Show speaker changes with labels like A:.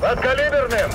A: Подкалиберным!